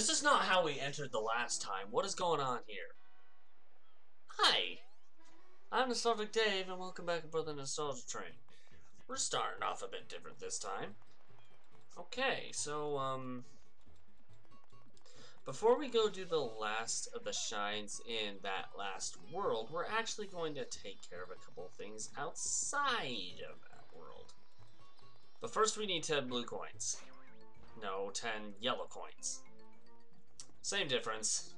This is not how we entered the last time. What is going on here? Hi! I'm Nostalgic Dave, and welcome back aboard the Nostalgia Train. We're starting off a bit different this time. Okay, so, um... Before we go do the last of the shines in that last world, we're actually going to take care of a couple of things outside of that world. But first we need 10 blue coins. No, 10 yellow coins. Same difference.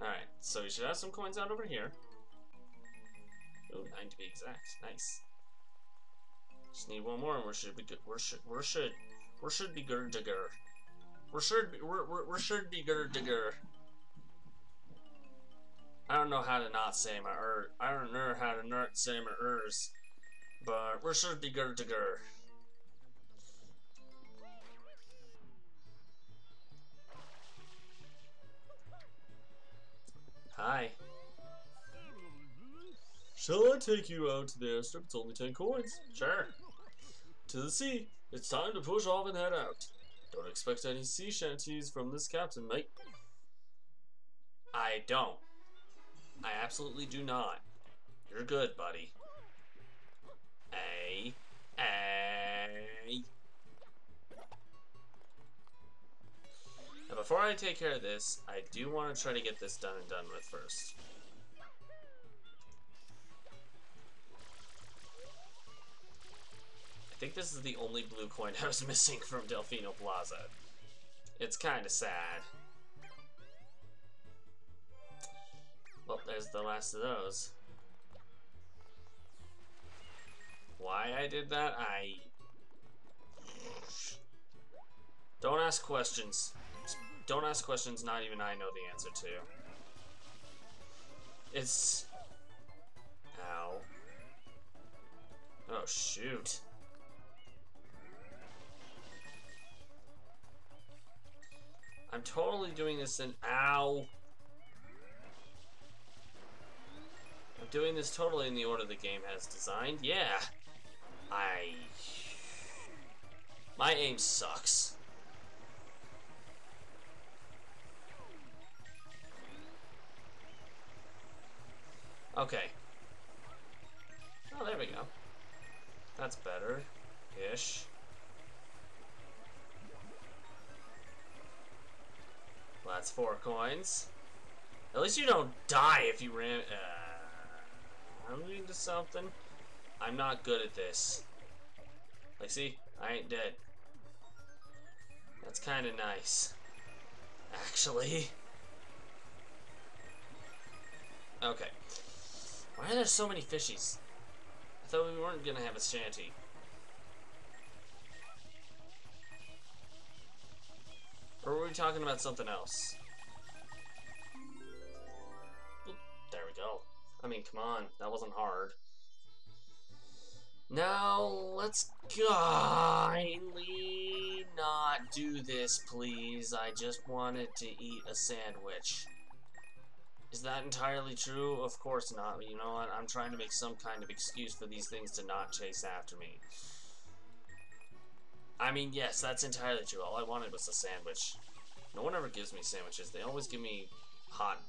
Alright, so we should have some coins out over here. Ooh, nine to be exact. Nice. Just need one more and we should be good. We should we should we should be good to go. We should be we we we should be good to go. I don't know how to not say my er I don't know how to not say my ers. But we should be good to go. Hi. Shall I take you out to the airstrip? It's only 10 coins. Sure. To the sea. It's time to push off and head out. Don't expect any sea shanties from this captain, mate. I don't. I absolutely do not. You're good, buddy. A. A. before I take care of this, I do want to try to get this done and done with first. I think this is the only blue coin I was missing from Delfino Plaza. It's kind of sad. Well, there's the last of those. Why I did that, I... Don't ask questions. Don't ask questions not even I know the answer to. It's... Ow. Oh, shoot. I'm totally doing this in... Ow! I'm doing this totally in the order the game has designed. Yeah! I... My aim sucks. Okay. Oh, there we go. That's better. Ish. Well, that's four coins. At least you don't die if you ran... Uh, I'm into something. I'm not good at this. Like, see? I ain't dead. That's kind of nice. Actually. Okay. Why are there so many fishies? I thought we weren't gonna have a shanty. Or were we talking about something else? There we go. I mean, come on, that wasn't hard. Now, let's kindly not do this, please. I just wanted to eat a sandwich. Is that entirely true? Of course not, you know what? I'm trying to make some kind of excuse for these things to not chase after me. I mean, yes, that's entirely true. All I wanted was a sandwich. No one ever gives me sandwiches. They always give me hot...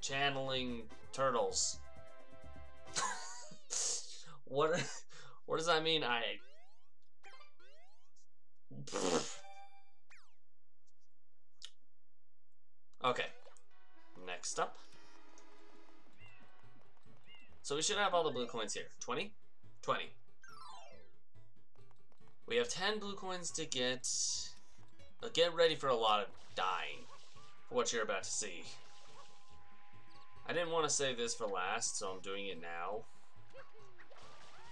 Channeling turtles. what, what does that mean? I... Okay. Next up. So we should have all the blue coins here. 20? 20. We have 10 blue coins to get. But get ready for a lot of dying. For what you're about to see. I didn't want to save this for last, so I'm doing it now.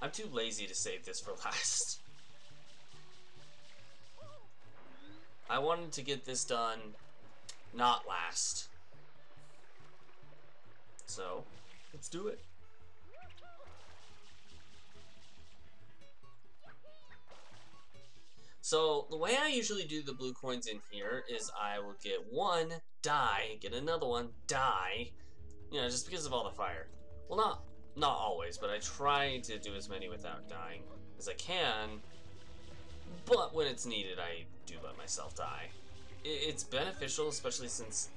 I'm too lazy to save this for last. I wanted to get this done not last. So, let's do it. So, the way I usually do the blue coins in here is I will get one, die, get another one, die, you know, just because of all the fire. Well, not not always, but I try to do as many without dying as I can. But when it's needed, I do let myself die. It's beneficial, especially since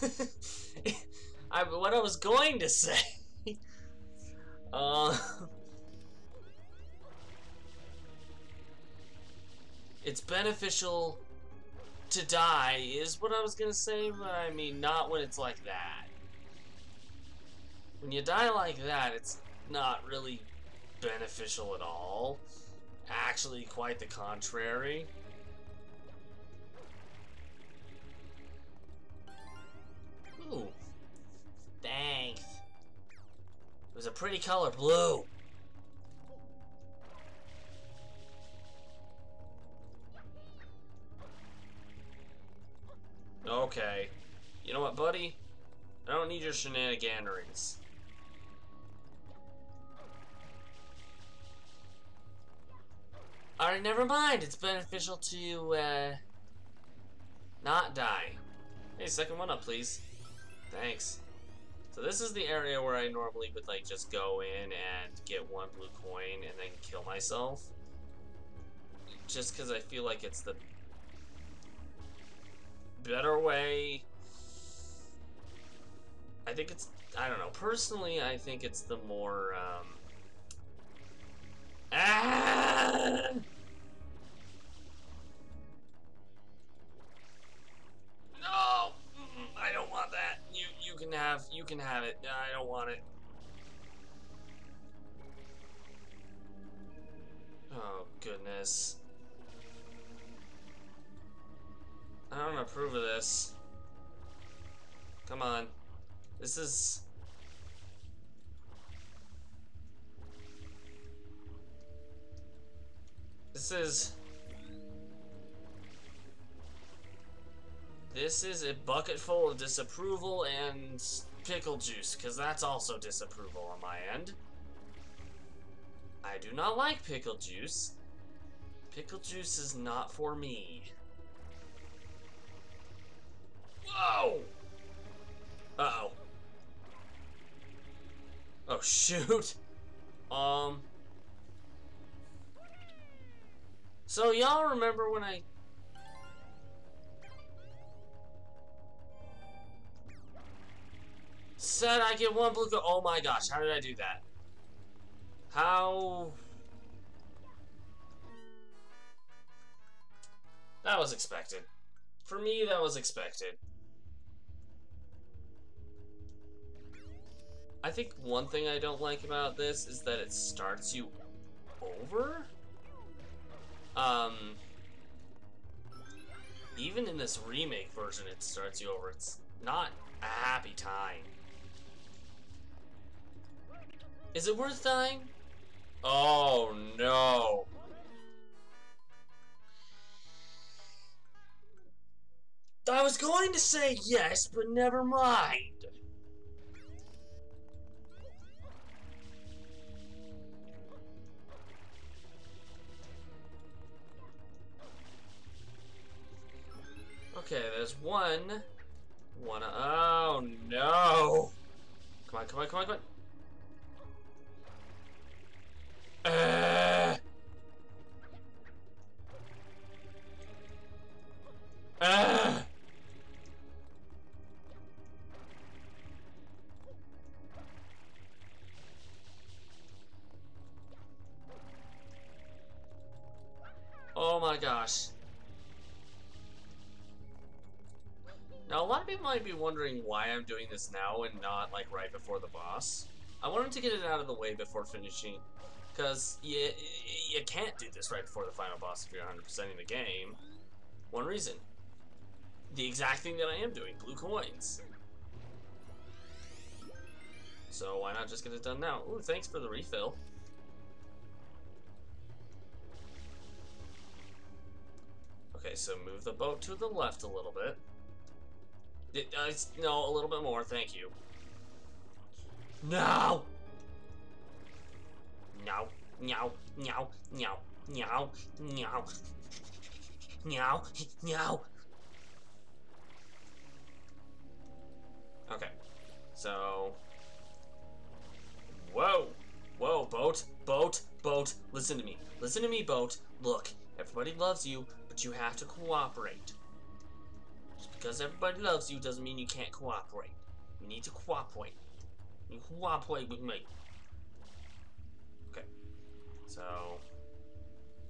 I, what I was going to say. uh, it's beneficial to die, is what I was gonna say, but I mean, not when it's like that. When you die like that, it's not really beneficial at all. Actually, quite the contrary. Ooh. Thanks. It was a pretty color, blue. Okay. You know what, buddy? I don't need your shenaniganeries. Alright, never mind. It's beneficial to, uh, not die. Hey, second one up, please. Thanks. So this is the area where I normally would like just go in and get one blue coin and then kill myself. Just because I feel like it's the better way. I think it's, I don't know, personally I think it's the more, um, ah! No! I don't want that. You you can have you can have it. I don't want it. Oh goodness. I don't approve of this. Come on. This is This is This is a bucket full of disapproval and pickle juice, because that's also disapproval on my end. I do not like pickle juice. Pickle juice is not for me. Whoa! Uh-oh. Oh, shoot. Um... So y'all remember when I Said I get one blue Oh my gosh, how did I do that? How... That was expected. For me, that was expected. I think one thing I don't like about this is that it starts you over? Um... Even in this remake version, it starts you over. It's not a happy time. Is it worth dying? Oh no. I was going to say yes, but never mind. Okay, there's one. One. Oh no. Come on, come on, come on, come on. Uh. Uh. Oh my gosh. Now, a lot of people might be wondering why I'm doing this now and not, like, right before the boss. I wanted to get it out of the way before finishing because you, you can't do this right before the final boss if you're 100%ing the game. One reason. The exact thing that I am doing, blue coins. So why not just get it done now? Ooh, thanks for the refill. Okay, so move the boat to the left a little bit. Uh, no, a little bit more, thank you. No! No, no, no, no, Meow. Meow. Meow. Meow. Okay. So. Whoa. Whoa, boat. Boat. Boat. Listen to me. Listen to me, boat. Look, everybody loves you, but you have to cooperate. Because everybody loves you doesn't mean you can't cooperate. You need to cooperate. You cooperate with me. Okay. So,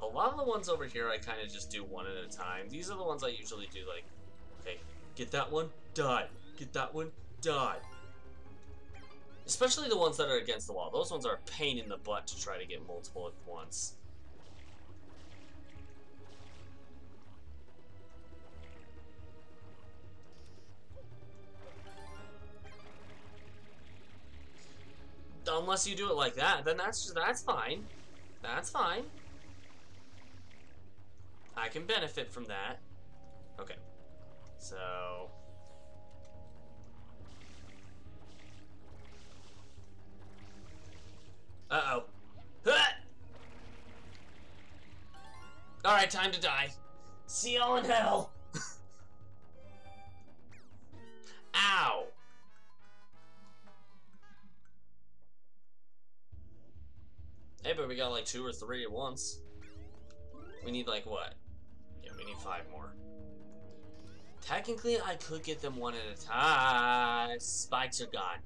a lot of the ones over here I kind of just do one at a time. These are the ones I usually do like, okay, get that one, die. Get that one, die. Especially the ones that are against the wall. Those ones are a pain in the butt to try to get multiple at once. Unless you do it like that, then that's just, that's fine. That's fine. I can benefit from that. Okay. So... Uh-oh. Alright, time to die. See y'all in hell. Ow. Hey, but we got like two or three at once. We need like what? Yeah, we need five more. Technically, I could get them one at a time. Spikes are gone.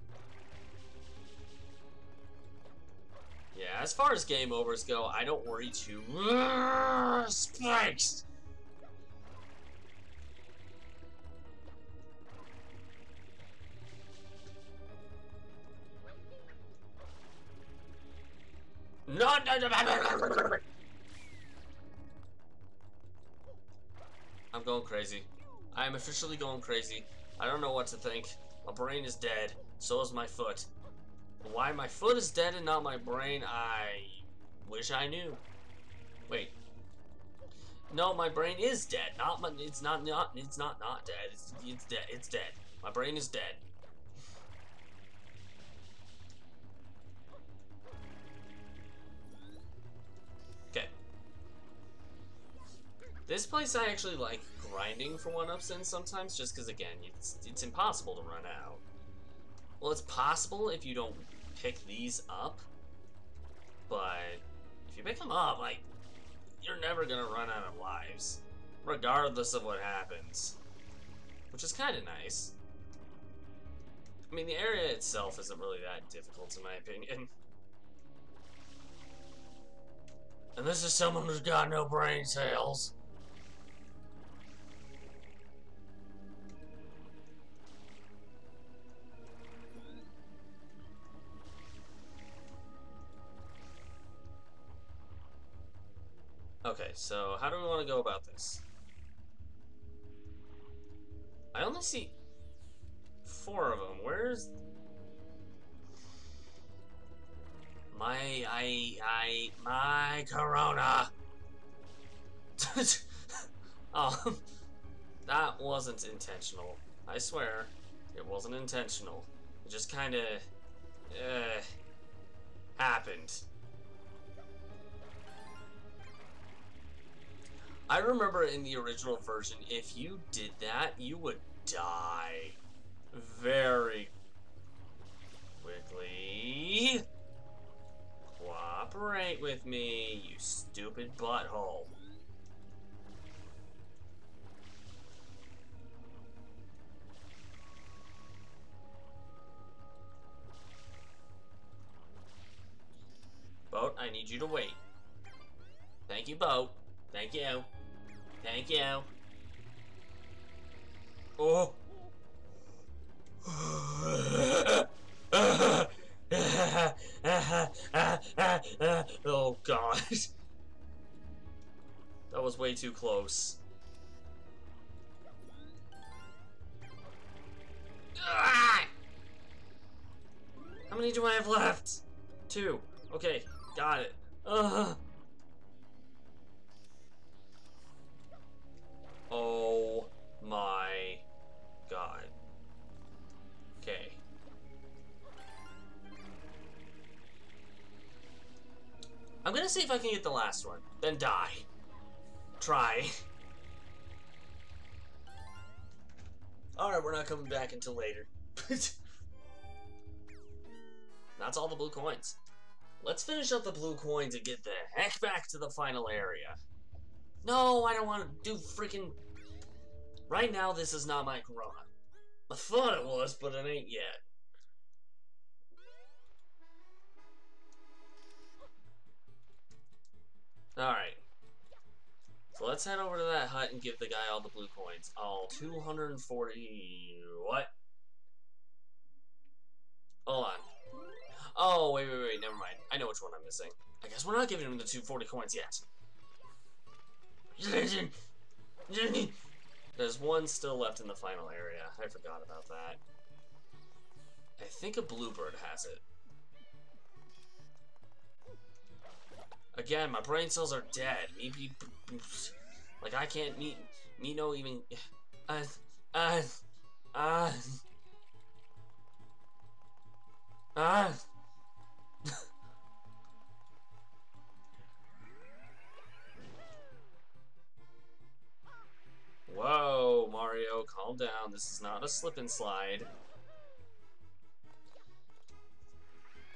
Yeah, as far as game overs go, I don't worry too. Spikes! No, no, no, I'm going crazy. I am officially going crazy. I don't know what to think. My brain is dead. So is my foot. Why my foot is dead and not my brain, I wish I knew. Wait. No, my brain is dead. Not my, it's not not it's not not dead. It's it's dead. It's dead. My brain is dead. This place I actually like grinding for one-ups in sometimes, just because, again, it's, it's impossible to run out. Well, it's possible if you don't pick these up, but if you pick them up, like, you're never gonna run out of lives, regardless of what happens, which is kind of nice. I mean, the area itself isn't really that difficult, in my opinion. And this is someone who's got no brain cells. Okay, so how do we want to go about this? I only see four of them. Where's my I I my Corona? um, that wasn't intentional. I swear, it wasn't intentional. It just kind of uh, happened. I remember in the original version, if you did that, you would die very quickly. Cooperate with me, you stupid butthole. Boat, I need you to wait. Thank you, Boat. Thank you. Thank you. Oh. oh god. That was way too close. How many do I have left? Two. Okay, got it. Oh my god. Okay. I'm gonna see if I can get the last one. then die. Try. Alright, we're not coming back until later. That's all the blue coins. Let's finish up the blue coins and get the heck back to the final area. No, I don't want to do freaking... Right now, this is not my Corona. I thought it was, but it ain't yet. Alright. So let's head over to that hut and give the guy all the blue coins. All 240... What? Hold on. Oh, wait, wait, wait, never mind. I know which one I'm missing. I guess we're not giving him the 240 coins yet. There's one still left in the final area. I forgot about that. I think a bluebird has it. Again, my brain cells are dead. Me be, like I can't me me no even uh uh uh uh Whoa, Mario, calm down. This is not a slip and slide.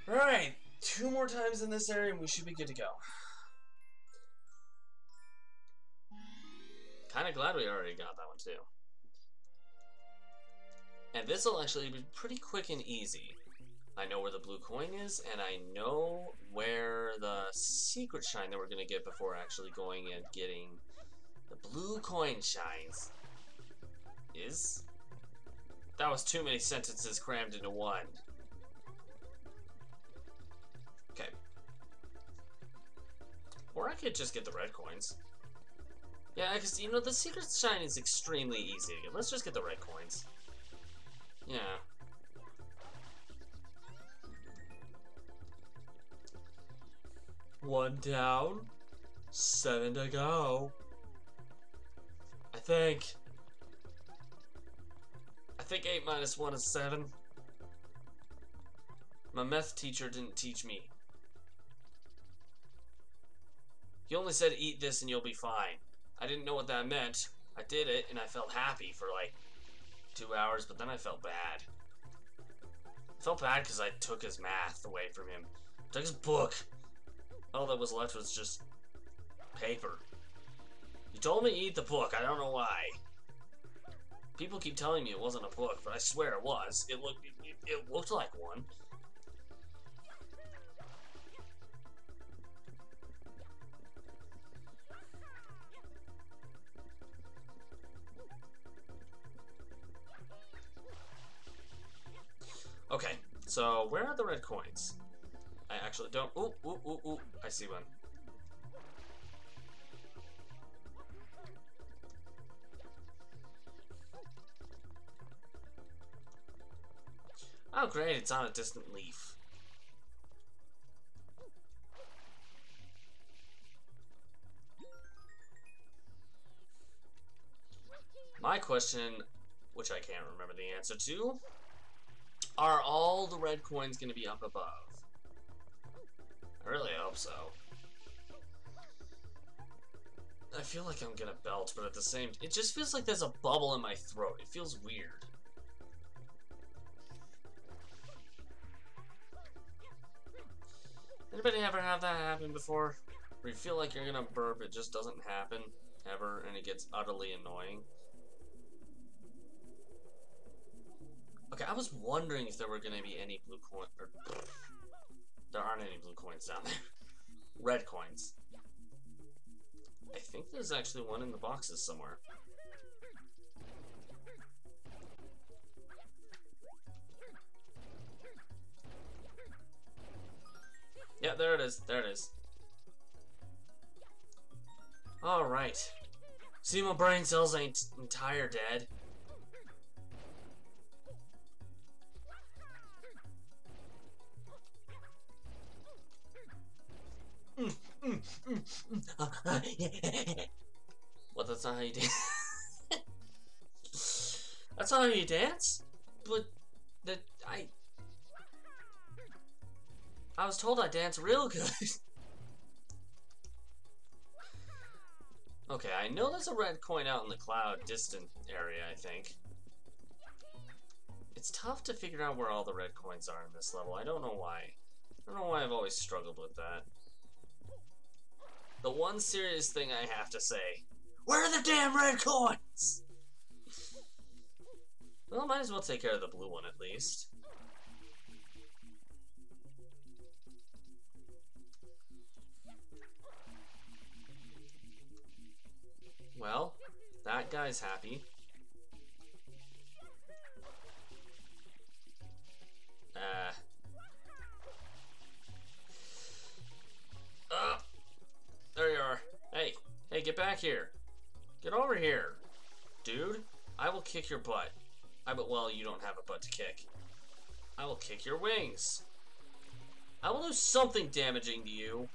Alright, two more times in this area and we should be good to go. Kinda glad we already got that one too. And this will actually be pretty quick and easy. I know where the blue coin is, and I know where the secret shine that we're going to get before actually going and getting the blue coin shines. Is? That was too many sentences crammed into one. Okay. Or I could just get the red coins. Yeah, because, you know, the secret shine is extremely easy. Let's just get the red coins. Yeah. One down, seven to go. I think. I think eight minus one is seven. My math teacher didn't teach me. He only said eat this and you'll be fine. I didn't know what that meant. I did it and I felt happy for like two hours, but then I felt bad. I felt bad because I took his math away from him. took his book. All that was left was just paper. You told me to eat the book. I don't know why. People keep telling me it wasn't a book, but I swear it was. It looked it, it looked like one. Okay, so where are the red coins? I actually don't. Ooh, ooh, ooh, ooh. I see one. Oh, great, it's on a distant leaf. My question, which I can't remember the answer to, are all the red coins going to be up above? I really hope so. I feel like I'm gonna belch, but at the same... It just feels like there's a bubble in my throat. It feels weird. Anybody ever have that happen before? Where you feel like you're gonna burp, it just doesn't happen, ever, and it gets utterly annoying? Okay, I was wondering if there were gonna be any blue coin, or, there aren't any blue coins down there. Red coins. I think there's actually one in the boxes somewhere. Yeah, there it is. There it is. Alright. See, my brain cells ain't entire dead. What, that's not how you dance? that's not how you dance? But, that, I... I was told I dance real good. Okay, I know there's a red coin out in the cloud distant area, I think. It's tough to figure out where all the red coins are in this level. I don't know why. I don't know why I've always struggled with that. The one serious thing I have to say, where are the damn red coins? Well, might as well take care of the blue one at least. Well, that guy's happy. Uh. Uh. There you are. Hey, hey, get back here. Get over here. Dude, I will kick your butt. I but well, you don't have a butt to kick. I will kick your wings. I will do something damaging to you.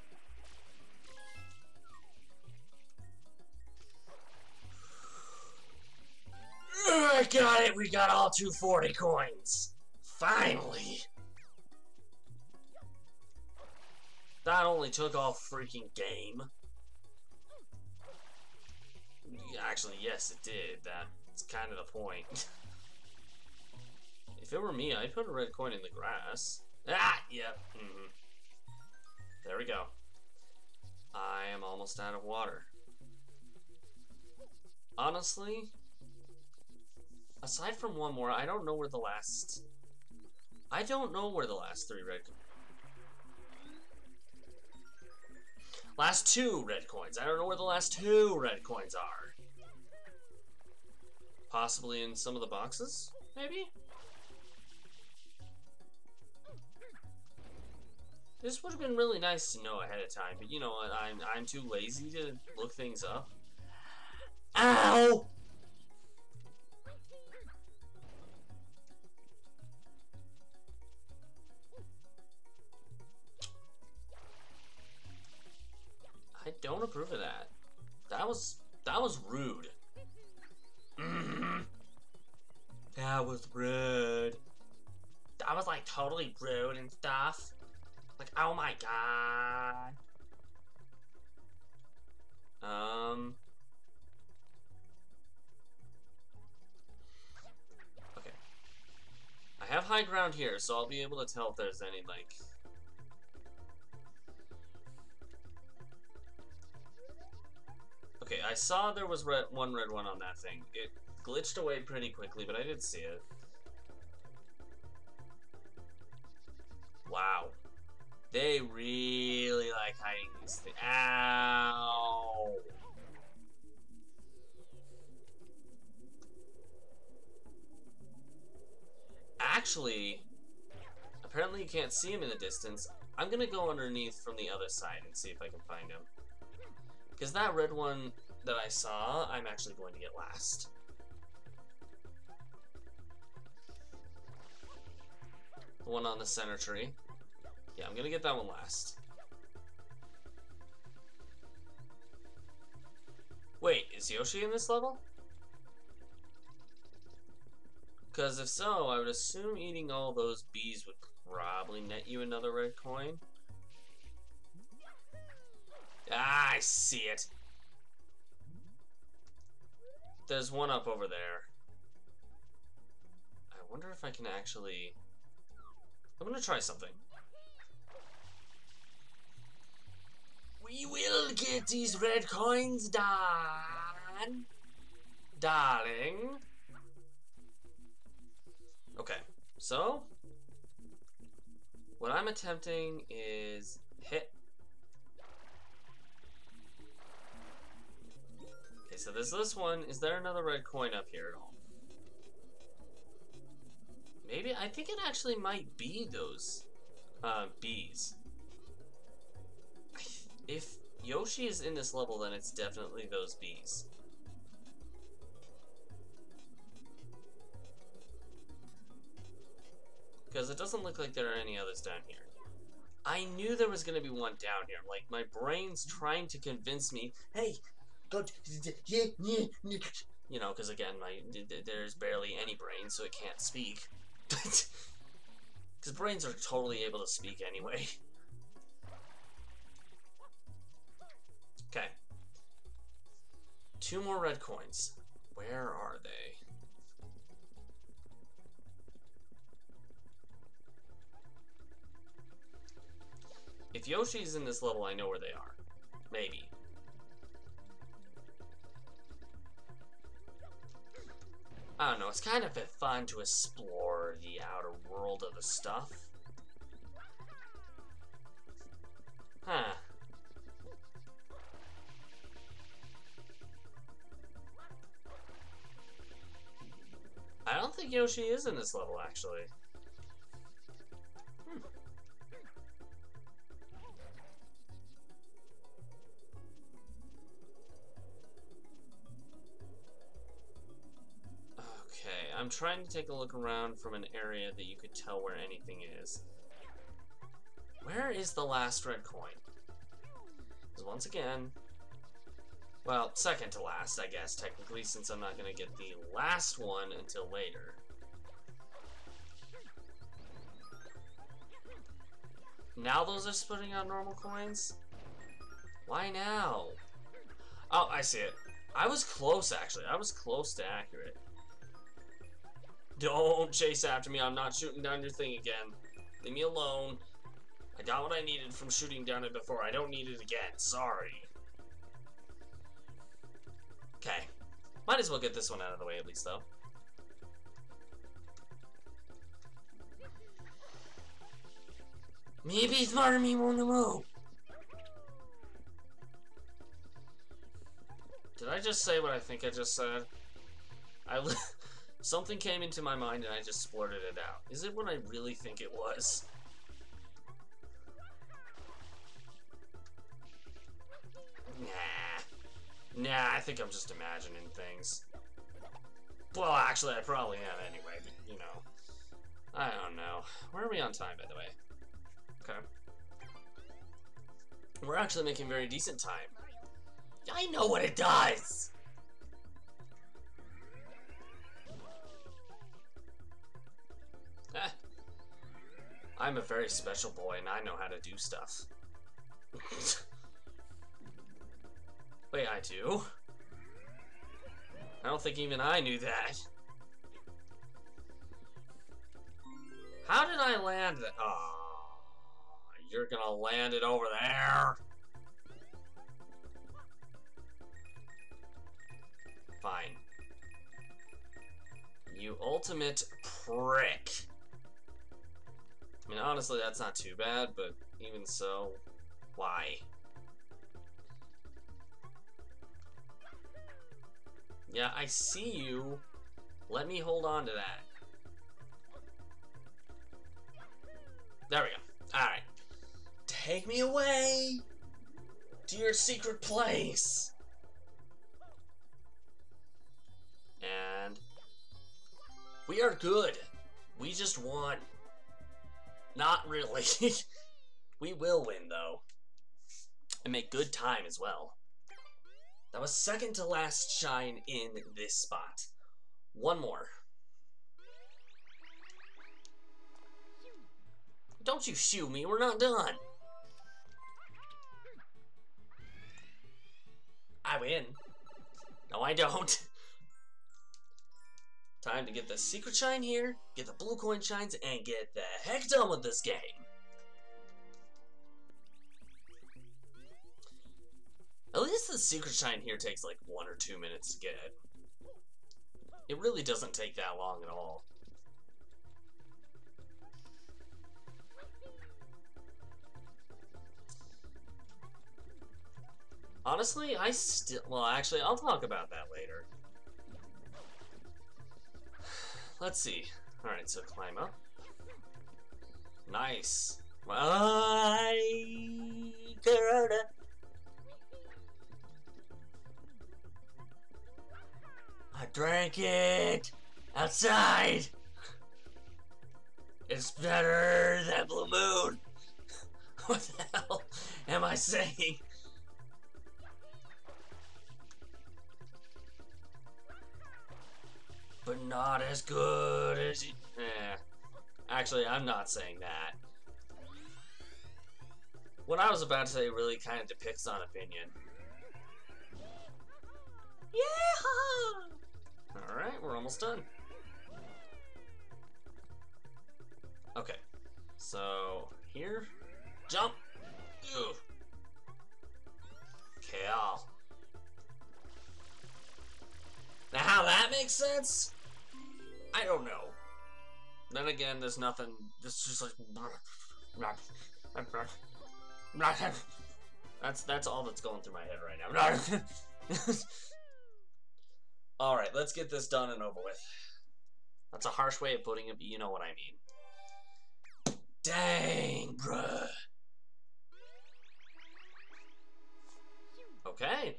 I got it! We got all 240 coins! Finally! That only took all freaking game. Actually, yes, it did. That's kind of the point. if it were me, I'd put a red coin in the grass. Ah! Yep. Mm -hmm. There we go. I am almost out of water. Honestly, aside from one more, I don't know where the last... I don't know where the last three red... Last two red coins. I don't know where the last two red coins are. Possibly in some of the boxes, maybe? This would have been really nice to know ahead of time, but you know what? I'm, I'm too lazy to look things up. Ow! I don't approve of that. That was that was rude. that was rude. That was like totally rude and stuff. Like, oh my god. Um. Okay. I have high ground here, so I'll be able to tell if there's any, like, Okay, I saw there was red, one red one on that thing. It glitched away pretty quickly, but I did see it. Wow. They really like hiding these things. Ow! Actually, apparently you can't see him in the distance. I'm gonna go underneath from the other side and see if I can find him. Because that red one that I saw, I'm actually going to get last. The one on the center tree. Yeah, I'm gonna get that one last. Wait, is Yoshi in this level? Because if so, I would assume eating all those bees would probably net you another red coin. Ah, I see it. There's one up over there. I wonder if I can actually... I'm gonna try something. We will get these red coins done, darling. Okay, so what I'm attempting is hit Okay, so there's this one. Is there another red coin up here at all? Maybe, I think it actually might be those uh, bees. If Yoshi is in this level, then it's definitely those bees. Because it doesn't look like there are any others down here. I knew there was going to be one down here. Like, my brain's trying to convince me, hey, you know, because again, my there's barely any brain, so it can't speak. Because brains are totally able to speak anyway. Okay. Two more red coins. Where are they? If Yoshi's in this level, I know where they are. Maybe. I don't know, it's kind of fun to explore the outer world of the stuff. Huh. I don't think Yoshi is in this level, actually. Okay, I'm trying to take a look around from an area that you could tell where anything is. Where is the last red coin? Because once again, well, second to last, I guess, technically, since I'm not going to get the last one until later. Now those are splitting out normal coins? Why now? Oh, I see it. I was close, actually. I was close to accurate. Don't chase after me. I'm not shooting down your thing again. Leave me alone. I got what I needed from shooting down it before. I don't need it again. Sorry. Okay. Might as well get this one out of the way at least, though. Maybe of me want to move. Did I just say what I think I just said? I something came into my mind and I just splurted it out. Is it what I really think it was? Nah. Nah, I think I'm just imagining things. Well, actually, I probably am anyway, but, you know. I don't know. Where are we on time, by the way? Okay. We're actually making very decent time. I know what it does! I'm a very special boy and I know how to do stuff. Wait, I do? I don't think even I knew that. How did I land that? Oh, you're gonna land it over there? Fine. You ultimate prick. Mean, honestly, that's not too bad, but even so, why? Yeah, I see you. Let me hold on to that. There we go. Alright. Take me away to your secret place. And we are good. We just want... Not really. we will win, though. And make good time as well. That was second to last shine in this spot. One more. Don't you shoot me, we're not done. I win. No, I don't. Time to get the secret shine here, get the blue coin shines, and get the heck done with this game. At least the secret shine here takes like one or two minutes to get. It really doesn't take that long at all. Honestly, I still... Well, actually, I'll talk about that later. Let's see. Alright, so climb up. Nice. Bye, Corona. I drank it outside. It's better than Blue Moon. what the hell am I saying? But not as good as you. Eh. Actually, I'm not saying that. What I was about to say really kind of depicts on opinion. Yeah! Alright, we're almost done. Okay. So, here. Jump! Kale. Now, how that makes sense? I don't know. Then again, there's nothing. It's just like. That's that's all that's going through my head right now. all right, let's get this done and over with. That's a harsh way of putting it, but you know what I mean. Dang, bruh. Okay.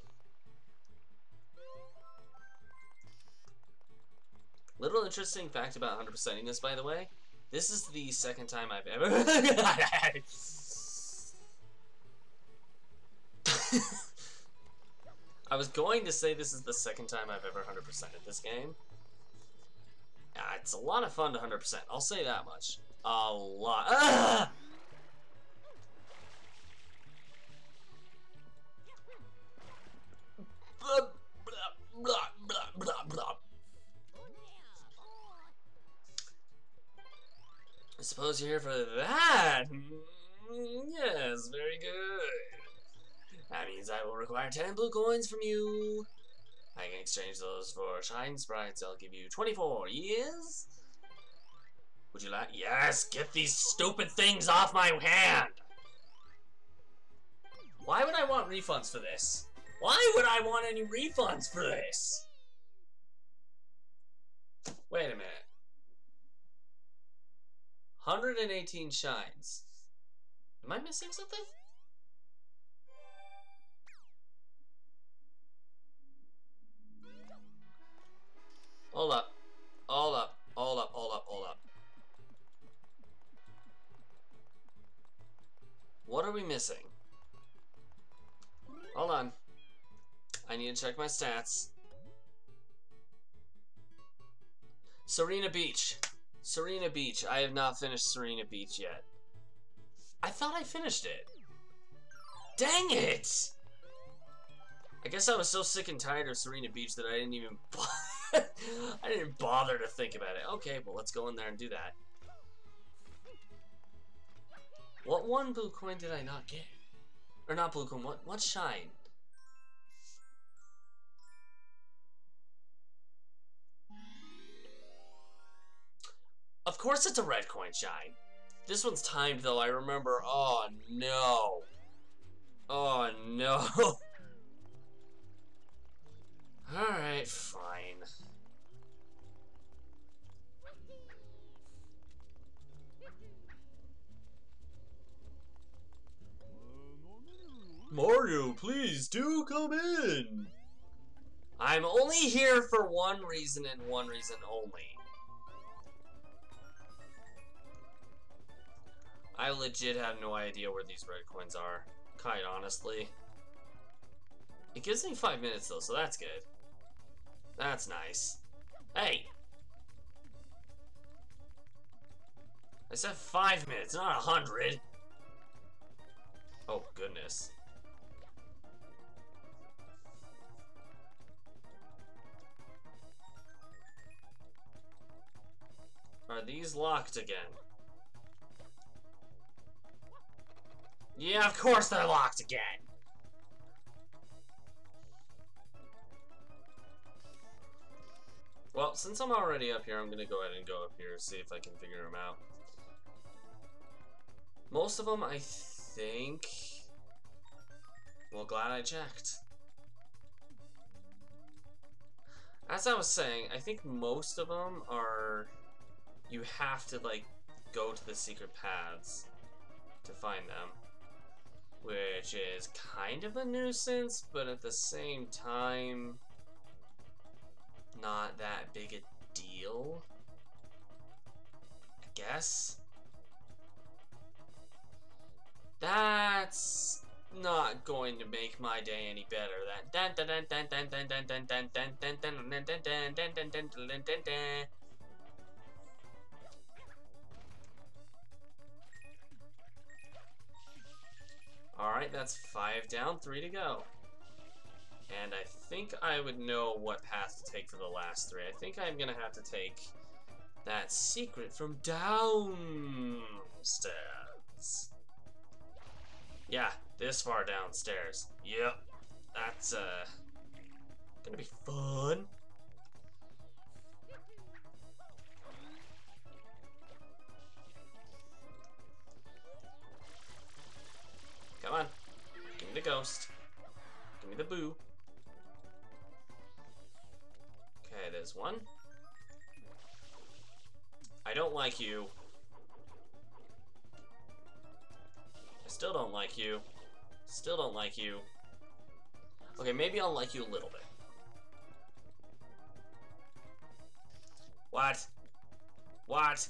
Little interesting fact about 100%ing this, by the way. This is the second time I've ever... I was going to say this is the second time I've ever 100%ed this game. Yeah, it's a lot of fun to 100%. I'll say that much. A lot. Ah! Blah, blah, blah, blah, blah. I suppose you're here for that. Yes, very good. That means I will require 10 blue coins from you. I can exchange those for shine sprites. I'll give you 24 Yes? Would you like? Yes, get these stupid things off my hand. Why would I want refunds for this? Why would I want any refunds for this? Wait a minute. 118 shines. Am I missing something? Hold up. Hold up. Hold up. Hold up. Hold up. What are we missing? Hold on. I need to check my stats. Sirena Beach. Sirena Beach. I have not finished Sirena Beach yet. I thought I finished it. Dang it! I guess I was so sick and tired of Sirena Beach that I didn't even I didn't bother to think about it. Okay, well let's go in there and do that. What one blue coin did I not get? Or not blue coin, what what shine? Of course it's a red coin shine. This one's timed though, I remember. Oh no. Oh no. Alright, fine. Mario, please do come in. I'm only here for one reason and one reason only. I legit have no idea where these red coins are, quite honestly. It gives me five minutes though, so that's good. That's nice. Hey! I said five minutes, not a hundred! Oh, goodness. Are these locked again? Yeah, of course they're locked again. Well, since I'm already up here, I'm gonna go ahead and go up here, see if I can figure them out. Most of them, I think... Well, glad I checked. As I was saying, I think most of them are... You have to, like, go to the secret paths to find them which is kind of a nuisance, but at the same time, not that big a deal. I guess. That's not going to make my day any better. That Alright, that's five down, three to go. And I think I would know what path to take for the last three. I think I'm gonna have to take that secret from downstairs. Yeah, this far downstairs. Yep. That's, uh, gonna be fun. Come on. Give me the ghost. Give me the boo. Okay, there's one. I don't like you. I still don't like you. Still don't like you. Okay, maybe I'll like you a little bit. What? What?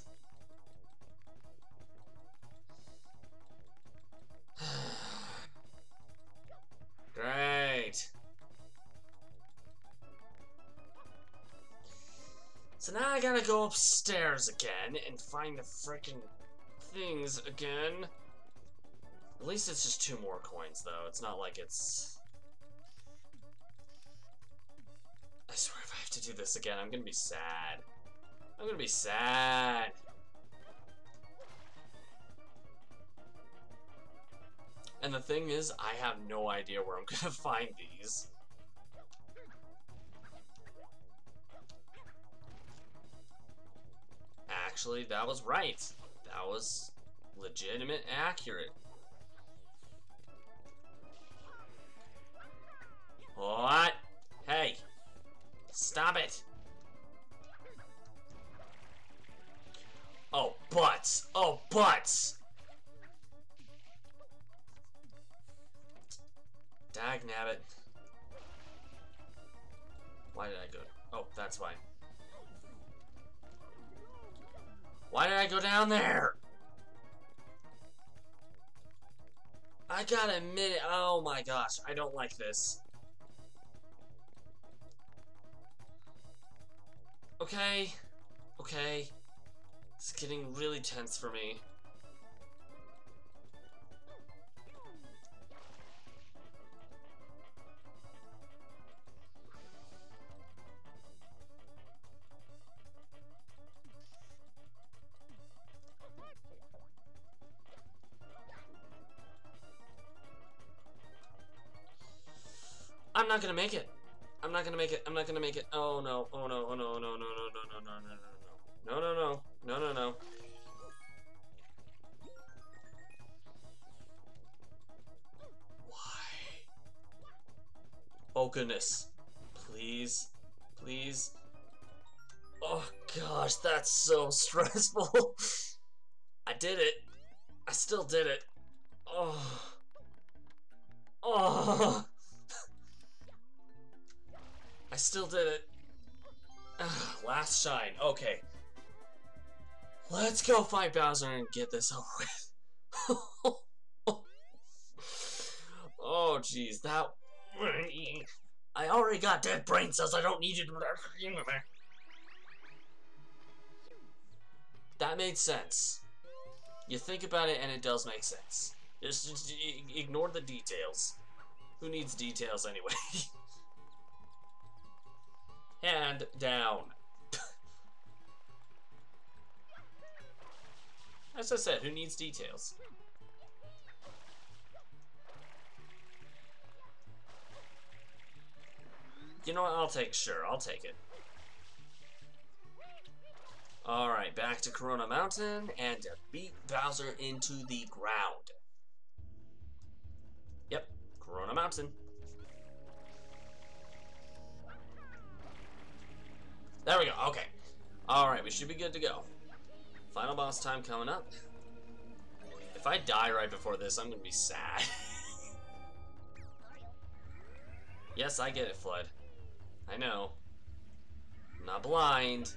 Great. So now I gotta go upstairs again and find the freaking things again. At least it's just two more coins, though. It's not like it's... I swear if I have to do this again, I'm gonna be sad. I'm gonna be sad. And the thing is, I have no idea where I'm gonna find these. Actually, that was right. That was legitimate accurate. What? Hey! Stop it! Oh, butts! Oh, butts! Dag nabbit. Why did I go? Oh, that's why. Why did I go down there? I gotta admit it. Oh my gosh, I don't like this. Okay. Okay. It's getting really tense for me. I'm not gonna make it. I'm not gonna make it. I'm not gonna make it. Oh no. Oh no. Oh no. Oh no. No. No. No. No. No. No. No. No. No. No. No. No. No. Why? Oh goodness. Please. Please. Oh gosh, that's so stressful. I did it. I still did it. Oh. Oh. I still did it. Ugh, last shine. Okay. Let's go fight Bowser and get this over with. oh, jeez. That... I already got dead brain cells. I don't need you to... That made sense. You think about it and it does make sense. Just, just ignore the details. Who needs details anyway? Hand down. As I said, who needs details? You know what, I'll take, sure, I'll take it. Alright, back to Corona Mountain, and beat Bowser into the ground. Yep, Corona Mountain. There we go, okay. Alright, we should be good to go. Final boss time coming up. If I die right before this, I'm gonna be sad. yes, I get it, FLUDD. I know. I'm not blind.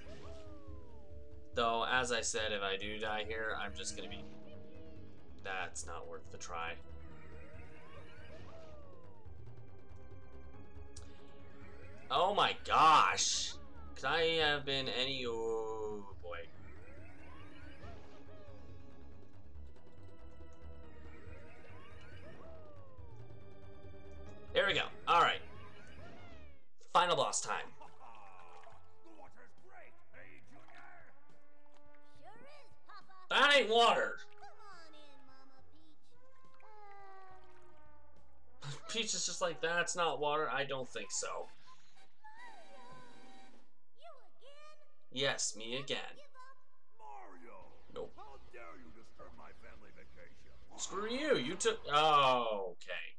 Though, as I said, if I do die here, I'm just gonna be... That's not worth the try. Oh my gosh! Could I have been any... Oh, boy. There we go. Alright. Final boss time. That ain't water. Peach is just like, that's not water. I don't think so. Yes, me again. Mario! Nope. How dare you disturb my family vacation? Screw you. You took. Oh, okay.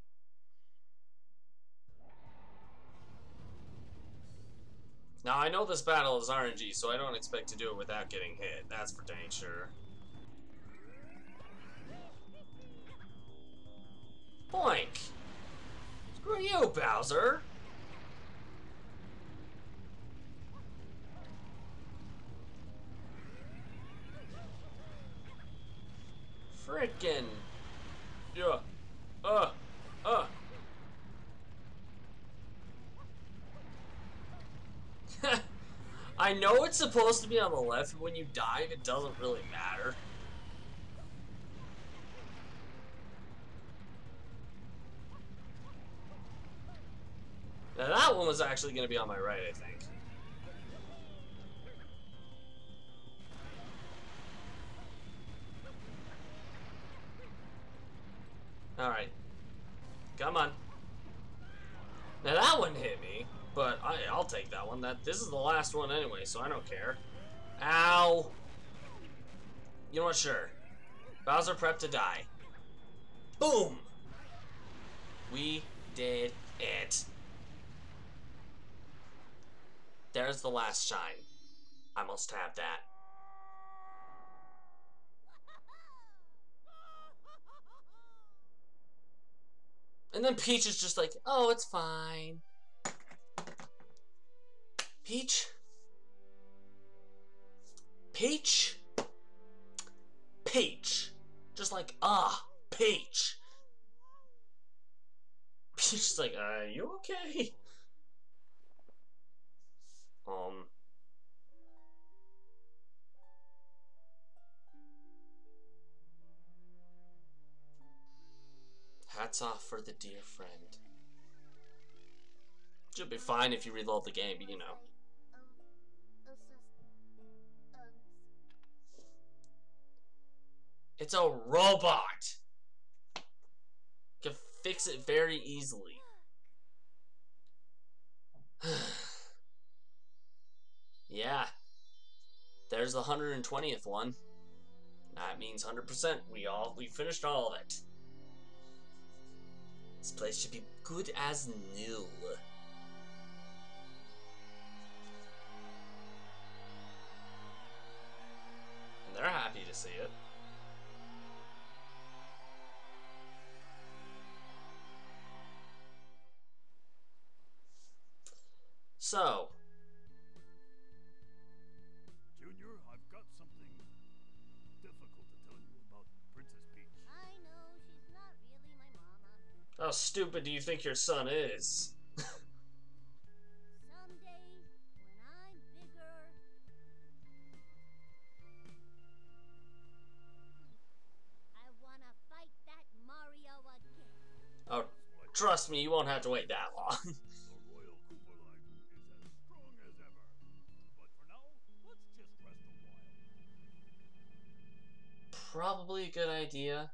Now, I know this battle is RNG, so I don't expect to do it without getting hit. That's for dang sure. Boink! Screw you, Bowser! Frickin' yeah. Uh. Uh. I know it's supposed to be on the left, but when you dive, it doesn't really matter. Now that one was actually going to be on my right, I think. Alright. Come on. Now that one hit me, but I, I'll take that one. That This is the last one anyway, so I don't care. Ow! You know what? Sure. Bowser prep to die. Boom! We did it. There's the last shine. I must have that. And then Peach is just like, oh, it's fine. Peach? Peach? Peach. Just like, ah, Peach. Peach is like, are you okay? Um. Hats off for the dear friend. Should be fine if you reload the game, you know. It's a robot! Can fix it very easily. yeah. There's the 120th one. That means 100%. We all we finished all of it. This place should be good as new. And they're happy to see it. So, how stupid do you think your son is? Someday, when I'm bigger, I wanna fight that Mario again. Oh, trust me, you won't have to wait that long. The Royal Koopa line is as as ever. Now, let's just rest a while. Probably a good idea.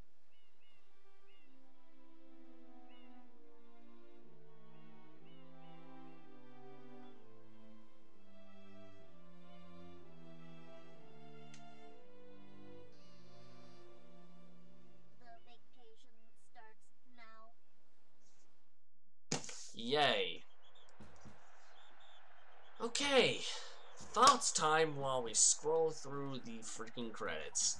Yay. Okay. Thoughts time while we scroll through the freaking credits.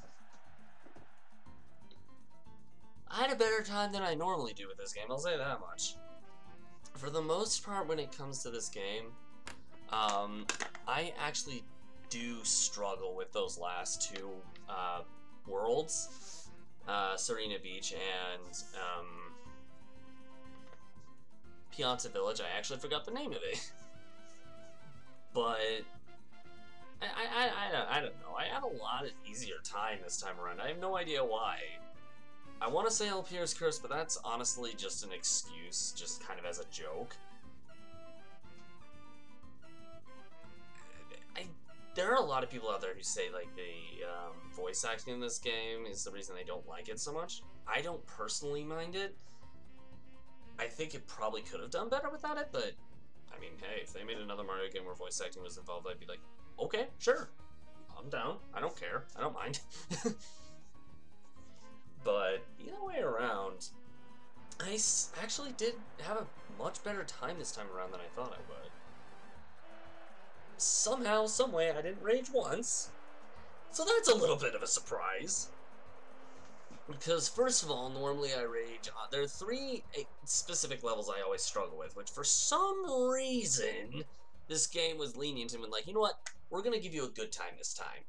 I had a better time than I normally do with this game, I'll say that much. For the most part, when it comes to this game, um, I actually do struggle with those last two uh, worlds, uh, Sirena Beach and um, Piazza Village. I actually forgot the name of it. but I, I, I, don't, I don't know. I had a lot of easier time this time around. I have no idea why. I want to say Alpier's Curse, but that's honestly just an excuse, just kind of as a joke. I, there are a lot of people out there who say, like, the um, voice acting in this game is the reason they don't like it so much. I don't personally mind it. I think it probably could have done better without it, but I mean, hey, if they made another Mario game where voice acting was involved, I'd be like, okay, sure, I'm down. I don't care. I don't mind. but either way around, I actually did have a much better time this time around than I thought I would. Somehow, someway, I didn't rage once. So that's a little bit of a surprise. Because, first of all, normally I rage. Uh, there are three eh, specific levels I always struggle with, which for some reason, this game was lenient and went like, you know what? We're gonna give you a good time this time.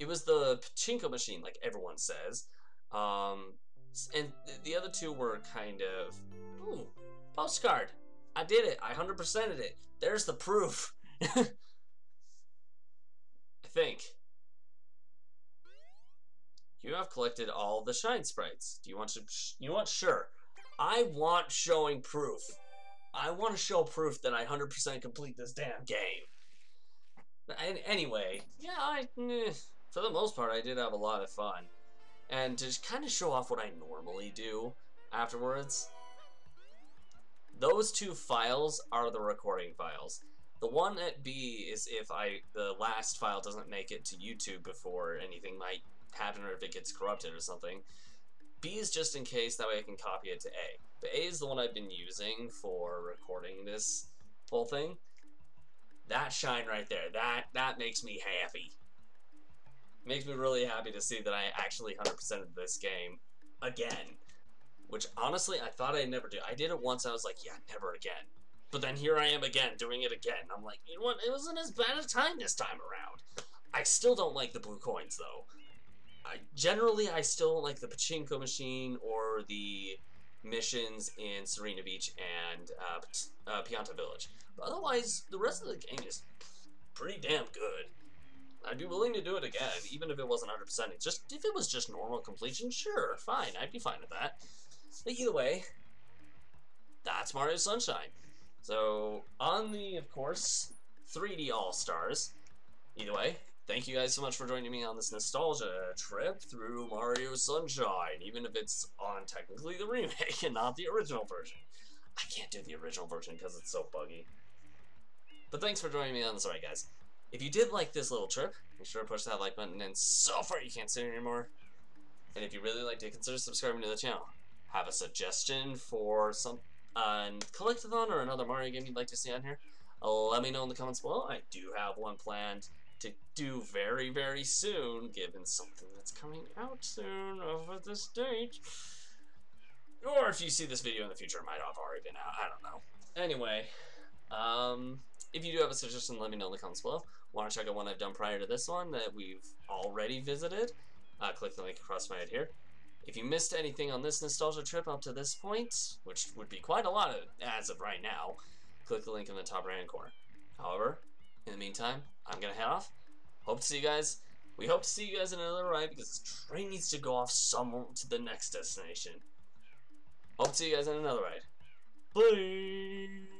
It was the pachinko machine, like everyone says. Um, and the other two were kind of, ooh, postcard. I did it. I 100%ed it. There's the proof. I think. You have collected all the shine sprites. Do you want to? You what? Sure. I want showing proof. I want to show proof that I 100% complete this damn game. And anyway, yeah, I eh, for the most part I did have a lot of fun, and to kind of show off what I normally do afterwards. Those two files are the recording files. The one at B is if I the last file doesn't make it to YouTube before anything might happen or if it gets corrupted or something. B is just in case, that way I can copy it to A. But A is the one I've been using for recording this whole thing. That shine right there, that that makes me happy. Makes me really happy to see that I actually 100%ed this game again. Which honestly, I thought I'd never do. I did it once, I was like, yeah, never again. But then here I am again, doing it again. I'm like, you know what? It wasn't as bad a time this time around. I still don't like the blue coins though. I generally I still like the pachinko machine or the missions in Sirena Beach and uh, uh, Pianta Village. But otherwise, the rest of the game is pretty damn good. I'd be willing to do it again, even if it wasn't 100%. It's just if it was just normal completion, sure, fine, I'd be fine with that. But either way, that's Mario Sunshine. So on the, of course, 3D All Stars. Either way, thank you guys so much for joining me on this nostalgia trip through Mario Sunshine, even if it's on technically the remake and not the original version. I can't do the original version because it's so buggy. But thanks for joining me on this ride, guys. If you did like this little trip, make sure to push that like button, and so far you can't sit anymore. And if you really like it, consider subscribing to the channel, have a suggestion for some uh, collectathon or another Mario game you'd like to see on here, let me know in the comments below. I do have one planned to do very, very soon, given something that's coming out soon over this date. Or if you see this video in the future, it might have already been out. I don't know. Anyway, um, if you do have a suggestion, let me know in the comments below. Want to check out one I've done prior to this one that we've already visited? Uh, click the link across my head here. If you missed anything on this nostalgia trip up to this point, which would be quite a lot of, as of right now, click the link in the top right hand corner. However, in the meantime, I'm gonna head off. Hope to see you guys. We hope to see you guys in another ride because this train needs to go off somewhere to the next destination. Hope to see you guys in another ride. Bye.